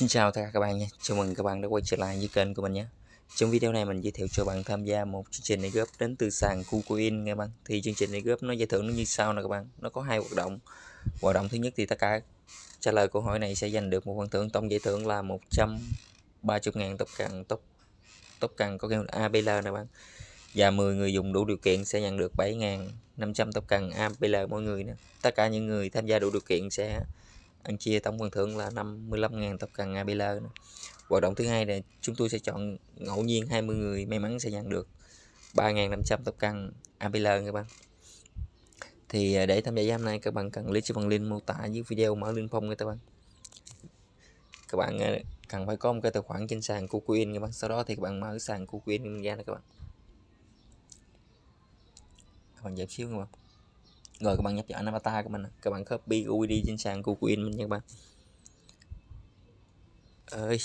Xin chào tất cả các bạn nha, chào mừng các bạn đã quay trở lại với kênh của mình nhé. Trong video này mình giới thiệu cho bạn tham gia một chương trình này góp đến từ sàn KuCoin nha bạn. Thì chương trình này góp nó giải thưởng nó như sau nè các bạn. Nó có hai hoạt động. Hoạt động thứ nhất thì tất cả trả lời câu hỏi này sẽ giành được một phần thưởng. Tổng giải thưởng là 130.000 tốc cần tốc tốc cần có game APL nè bạn. Và 10 người dùng đủ điều kiện sẽ nhận được 7.500 tốc cần APL mỗi người nữa tất cả những người tham gia đủ điều kiện sẽ ăn chia tổng phần thưởng là 55.000 tập cần ABL nữa. Hoạt động thứ hai là chúng tôi sẽ chọn ngẫu nhiên 20 người may mắn sẽ nhận được 3.500 tập cần ABL các bạn. Thì à, để tham gia giám này, các bạn cần lấy cho phần link mô tả dưới video mở link phong các bạn. Các bạn à, cần phải có một cái tài khoản trên sàn KuCoin các bạn. Sau đó thì các bạn mở sàn KuCoin ra các bạn. Các bạn dẹp xíu các bạn rồi các bạn nhập vào avatar của mình các bạn copy UID trên sàn KuCoin mình nha các bạn. Ơi.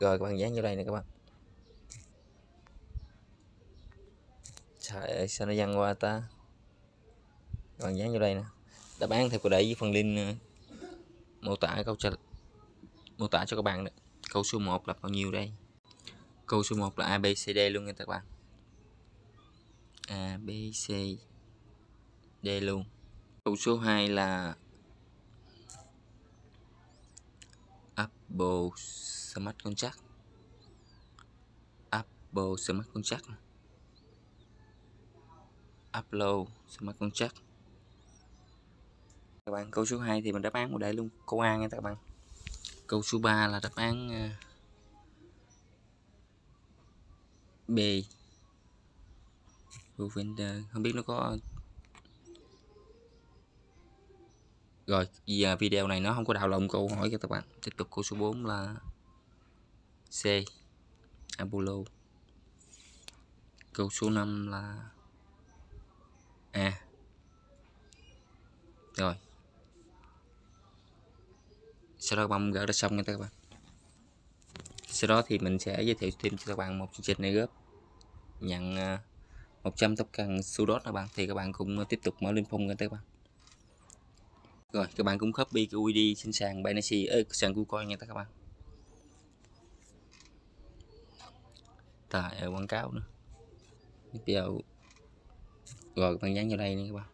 Rồi, các bạn dán vô đây nè các bạn. Trời ơi, sao nó văng qua ta? Các bạn dán vô đây nè. Đáp án thì có để với phần link mô tả câu trả mô tả cho các bạn đấy. câu số 1 là bao nhiêu đây? Câu số 1 là ABCD luôn nha các bạn. A B C D luôn. Câu số 2 là Apple Smart Contract. Apple Smart Contract. Upload Smart Contract. Các bạn, câu số 2 thì mình đáp án của đây luôn. Câu A nha các bạn. Câu số 3 là đáp án ờ, B. Vendor không biết nó có rồi giờ à, video này nó không có đào lộn câu hỏi cho các bạn. Tiếp tục câu số 4 là C, Apollo. Câu số 5 là A. Rồi. Sau đó bấm gỡ đã xong nha các bạn. Sau đó thì mình sẽ giới thiệu thêm cho các bạn một chương trình này góp nhận 100 tóc cần su các bạn. Thì các bạn cũng tiếp tục mở lên phong nha các bạn rồi, các bạn cũng copy cái UID trên sàn Binance. Ơi sàn KuCoin nha các bạn. Tại ờ, quảng cáo nữa. Bây giờ rồi các bạn dán vào đây nha các bạn.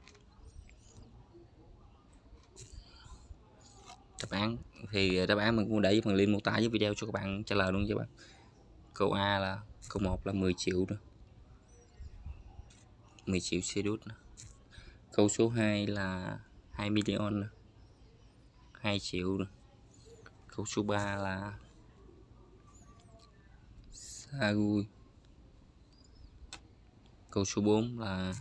Đáp án, thì ờ, đáp án mình cũng để phần link mô tả với video cho các bạn trả lời luôn cho các bạn. Câu A là, câu 1 là 10 triệu nữa 10 triệu xe đút câu số 2 là 2 million 2 triệu câu số 3 là Sagui. Câu số 4 là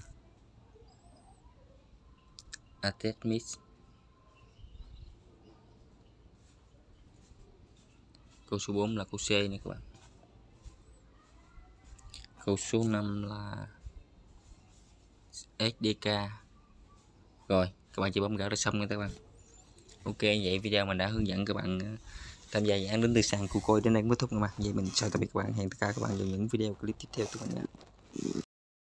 Atetmix câu số 4 là câu C này các bạn. Câu số 5 là SDK rồi các bạn chỉ bấm gỡ ra xong nha các bạn. Ok vậy video mình đã hướng dẫn các bạn ờ, tham gia dự án đến từ sàn của coi đến đây kết thúc các bạn. Vậy mình chào tạm biệt các bạn. Hẹn tất cả các bạn vào những video clip tiếp theo. Của mình nha